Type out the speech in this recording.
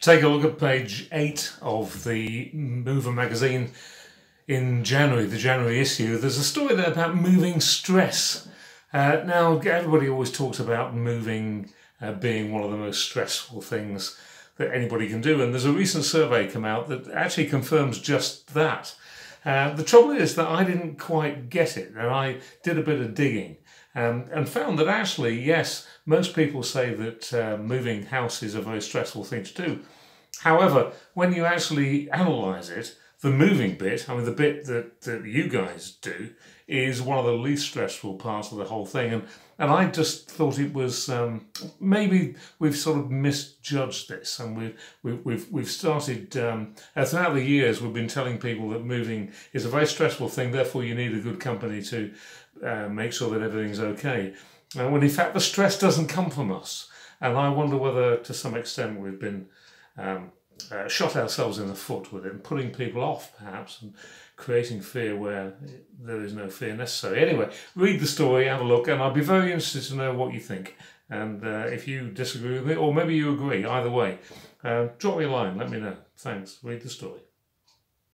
take a look at page 8 of the Mover magazine in January, the January issue. There's a story there about moving stress. Uh, now, everybody always talks about moving uh, being one of the most stressful things that anybody can do, and there's a recent survey come out that actually confirms just that. Uh, the trouble is that I didn't quite get it, and I did a bit of digging um, and found that actually, yes, most people say that uh, moving house is a very stressful thing to do. However, when you actually analyse it, the moving bit, I mean, the bit that, that you guys do, is one of the least stressful parts of the whole thing. And, and I just thought it was um, maybe we've sort of misjudged this. And we've, we've, we've, we've started, um, uh, throughout the years, we've been telling people that moving is a very stressful thing, therefore, you need a good company to uh, make sure that everything's okay. And when in fact, the stress doesn't come from us. And I wonder whether, to some extent, we've been um, uh, shot ourselves in the foot with it and putting people off, perhaps, and creating fear where there is no fear necessary. Anyway, read the story, have a look, and I'll be very interested to know what you think. And uh, if you disagree with me, or maybe you agree, either way, uh, drop me a line, let me know. Thanks. Read the story.